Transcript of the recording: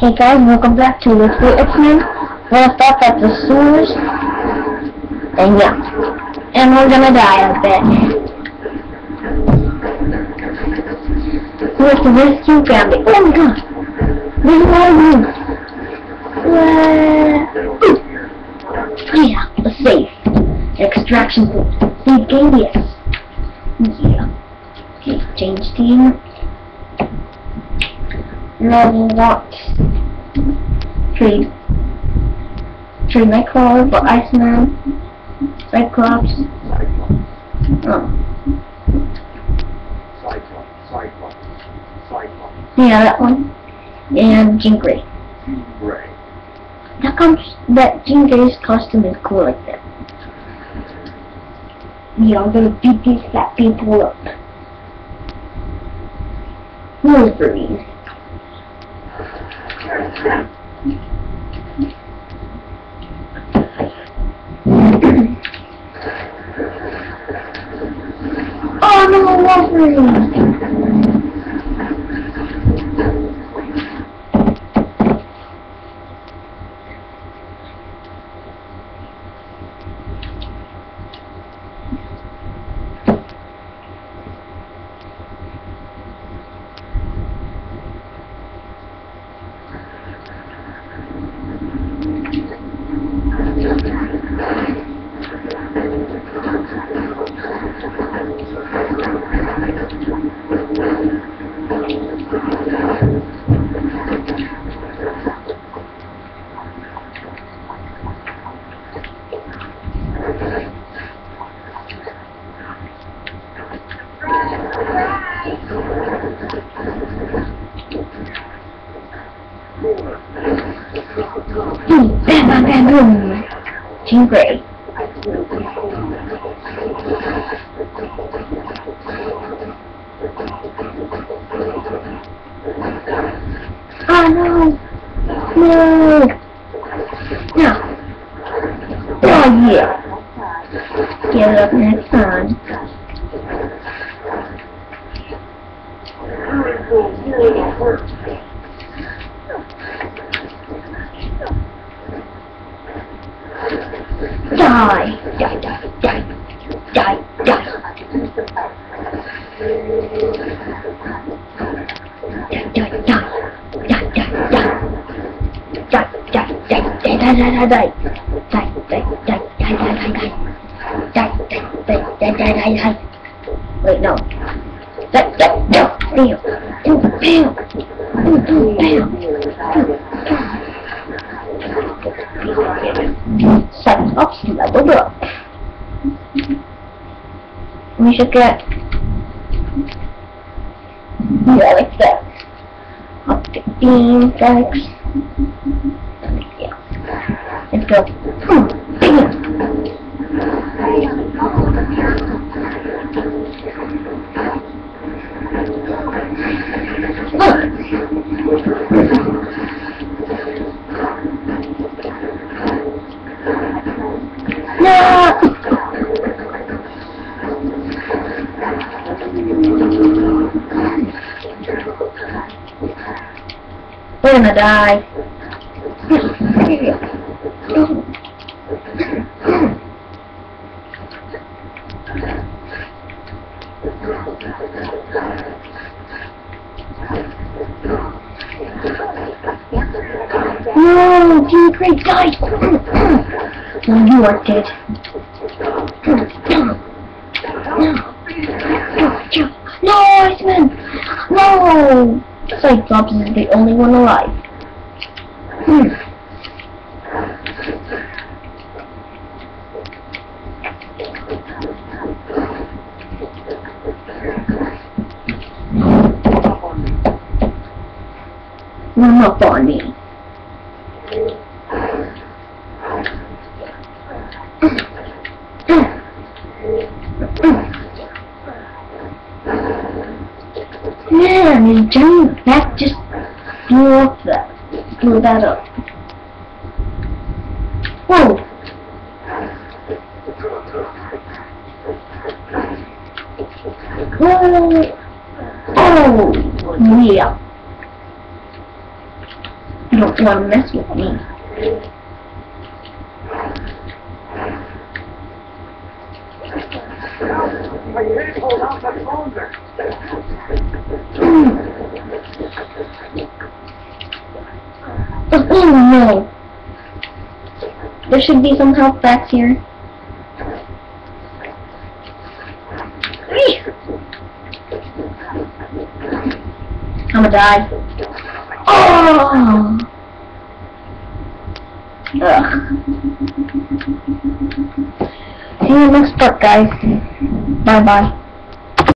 Hey guys, welcome back to Let's Play X-Men. We're gonna stop at the sewers. And yeah. And we're gonna die, I bet. We have to rescue family. Oh my god! There's a lot of room. Uh, yeah, a safe. Extraction point. Game, yes. Yeah. Okay, change team. Level what? Trade. Trade Nightcrawler for Iceman. Cyclops. Oh. Cyclops, Cyclops, Cyclops, Yeah, that one. And Jean Grey. Ray. That comes that Jean Grey's costume is cool like that. Yeah, I'm gonna beat these fat people up. Wolverine. oh no, Wolverine! Boom, bam, bam, bam, boom. Grey. Oh no! No! No! Oh yeah! Get it up next time. Die! Die, die, die! Die, die! Die, die, die! Die, die, die! Die, die, die, die, die, die, die, die! Die, die, die, die, die, die, die! Die, die, die, die, die, die, die! Wait, no. Die, die, die! Bam! Ooh, ooh, bam! Leveled up. We should get yeah, like that. Optic beam. Yeah. Go. Bam. We're gonna die. No, Jean Grey died. You are dead. No, Iceman! No! Cyclops is the only one alive. Hmm. Run up on me. Man, his giant back just blew up that, blew that up. Whoa! Whoa! Oh, yeah. You don't want to mess with me. I can't hold out much longer. Oh no! There should be some health back here. I'm gonna die. Oh! Ugh. See you next part, guys. Bye bye.